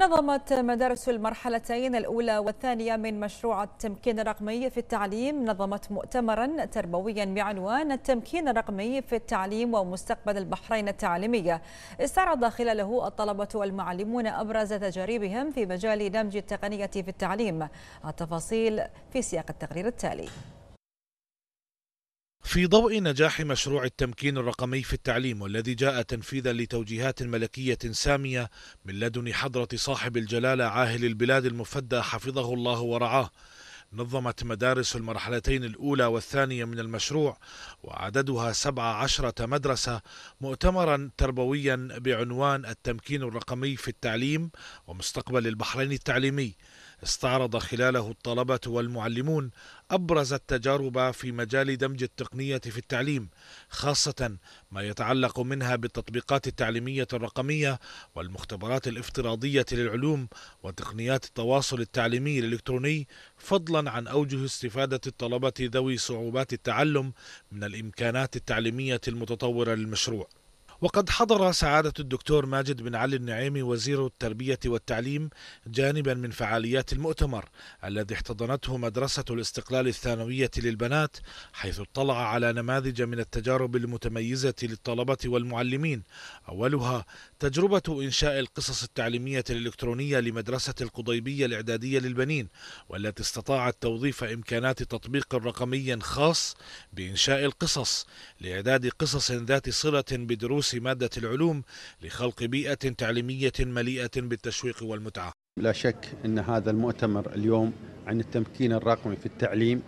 نظمت مدارس المرحلتين الأولى والثانية من مشروع التمكين الرقمي في التعليم. نظمت مؤتمرا تربويا بعنوان التمكين الرقمي في التعليم ومستقبل البحرين التعليمية. استعرض خلاله الطلبة والمعلمون أبرز تجاربهم في مجال دمج التقنية في التعليم. التفاصيل في سياق التقرير التالي. في ضوء نجاح مشروع التمكين الرقمي في التعليم والذي جاء تنفيذا لتوجيهات ملكية سامية من لدن حضرة صاحب الجلالة عاهل البلاد المفدى حفظه الله ورعاه. نظمت مدارس المرحلتين الأولى والثانية من المشروع وعددها سبع عشرة مدرسة مؤتمرا تربويا بعنوان التمكين الرقمي في التعليم ومستقبل البحرين التعليمي. استعرض خلاله الطلبة والمعلمون أبرز التجارب في مجال دمج التقنية في التعليم خاصة ما يتعلق منها بالتطبيقات التعليمية الرقمية والمختبرات الافتراضية للعلوم وتقنيات التواصل التعليمي الإلكتروني فضلا عن أوجه استفادة الطلبة ذوي صعوبات التعلم من الإمكانات التعليمية المتطورة للمشروع. وقد حضر سعادة الدكتور ماجد بن علي النعيمي وزير التربية والتعليم جانبا من فعاليات المؤتمر الذي احتضنته مدرسة الاستقلال الثانوية للبنات حيث اطلع على نماذج من التجارب المتميزة للطلبة والمعلمين. أولها تجربة إنشاء القصص التعليمية الإلكترونية لمدرسة القضيبية الإعدادية للبنين والتي استطاعت توظيف إمكانات تطبيق رقمي خاص بإنشاء القصص لإعداد قصص ذات صلة بدروس دروس مادة العلوم لخلق بيئة تعليمية مليئة بالتشويق والمتعة. لا شك أن هذا المؤتمر اليوم عن التمكين الرقمي في التعليم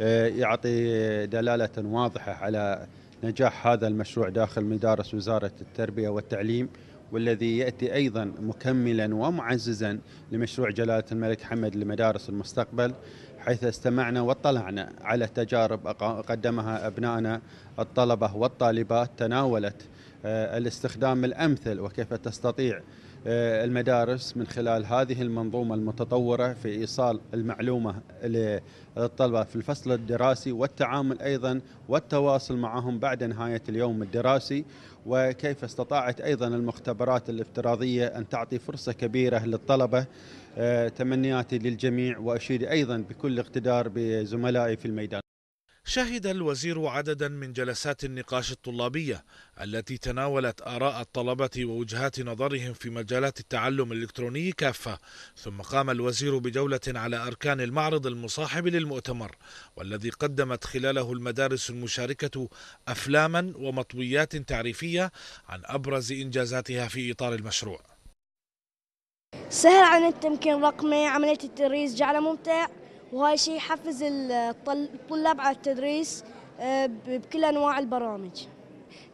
آه، يعطي دلالة واضحة على نجاح هذا المشروع داخل مدارس وزارة التربية والتعليم والذي يأتي أيضا مكملا ومعززا لمشروع جلالة الملك حمد لمدارس المستقبل. حيث استمعنا واطلعنا على تجارب قدمها أبنائنا الطلبة والطالبات تناولت آه، الاستخدام الأمثل وكيف تستطيع المدارس من خلال هذه المنظومة المتطورة في إيصال المعلومة للطلبة في الفصل الدراسي والتعامل أيضا والتواصل معهم بعد نهاية اليوم الدراسي وكيف استطاعت أيضا المختبرات الافتراضية أن تعطي فرصة كبيرة للطلبة. آه، تمنياتي للجميع وأشيد أيضا بكل اقتدار بزملائي في الميدان. شهد الوزير عددا من جلسات النقاش الطلابية التي تناولت آراء الطلبة ووجهات نظرهم في مجالات التعلم الإلكتروني كافة. ثم قام الوزير بجولة على أركان المعرض المصاحب للمؤتمر والذي قدمت خلاله المدارس المشاركة أفلاما ومطويات تعريفية عن أبرز إنجازاتها في إطار المشروع. سهل عن التمكين الرقمي عملية التدريس جعله ممتع. وهاي الشيء يحفز الطلاب على التدريس آه، بكل أنواع البرامج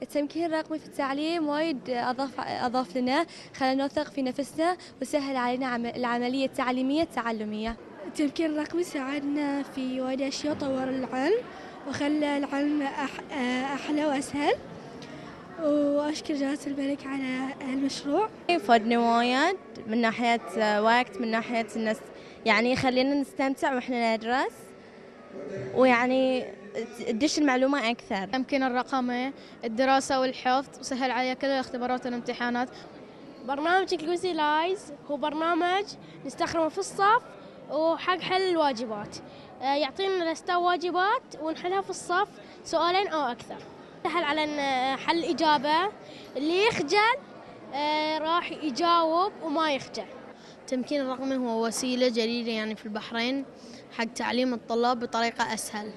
التمكين الرقمي في التعليم وايد اضاف أضاف لنا خلينا نوثق في نفسنا وسهل علينا العملية التعليمية التعلمية. التمكين الرقمي ساعدنا في وايد أشياء طور العلم وخلى العلم أحلى وأسهل. وأشكر جلاله الملك على المشروع. فادني وايد من ناحية وقت من ناحية الناس يعني يخلينا نستمتع وإحنا ندرس ويعني تدش المعلومة أكثر. التمكين الرقمي الدراسة والحفظ وسهل علي كل الاختبارات والامتحانات. برنامج انكلوزي لايز هو برنامج نستخدمه في الصف وحق حل الواجبات. آه، يعطينا لستة واجبات ونحلها في الصف سؤالين أو أكثر. سهل على حل الإجابة اللي يخجل آه، راح يجاوب وما يخجل. التمكين الرقمي هو وسيلة جديدة يعني في البحرين حق تعليم الطلاب بطريقة أسهل.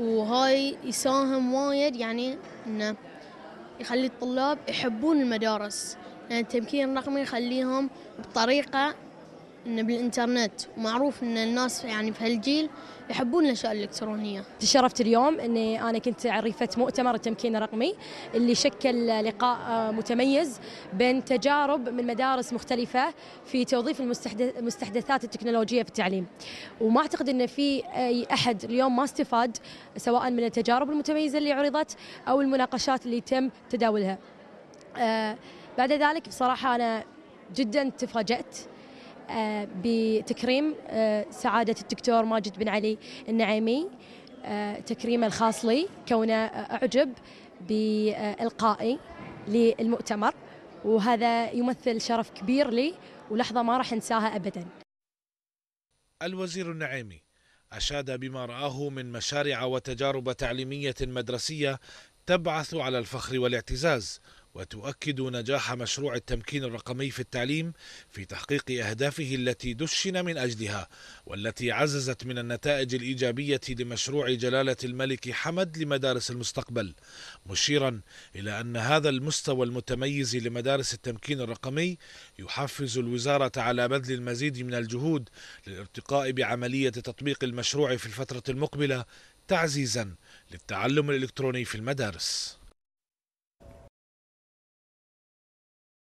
وهاي يساهم وايد يعني إنه يخلي الطلاب يحبون المدارس. يعني التمكين الرقمي يخليهم بطريقة انه بالإنترنت ومعروف إن الناس يعني في هالجيل يحبون الأشياء الإلكترونية. تشرفت اليوم إني أنا كنت عريفة مؤتمر التمكين الرقمي اللي شكل لقاء متميز بين تجارب من مدارس مختلفة في توظيف المستحدثات التكنولوجية في التعليم. وما أعتقد إن في أي أحد اليوم ما استفاد سواء من التجارب المتميزة اللي عرضت أو المناقشات اللي تم تداولها. آه، بعد ذلك بصراحة أنا جدا تفاجأت بتكريم آه، سعادة الدكتور ماجد بن علي النعيمي آه، تكريمه الخاص لي كونه أعجب بإلقائي للمؤتمر وهذا يمثل شرف كبير لي ولحظة ما راح أنساها أبدا. الوزير النعيمي أشاد بما رآه من مشاريع وتجارب تعليمية مدرسية تبعث على الفخر والاعتزاز وتؤكد نجاح مشروع التمكين الرقمي في التعليم في تحقيق أهدافه التي دشن من أجلها والتي عززت من النتائج الإيجابية لمشروع جلالة الملك حمد لمدارس المستقبل مشيرا إلى أن هذا المستوى المتميز لمدارس التمكين الرقمي يحفز الوزارة على بذل المزيد من الجهود للارتقاء بعملية تطبيق المشروع في الفترة المقبلة تعزيزا للتعلم الإلكتروني في المدارس.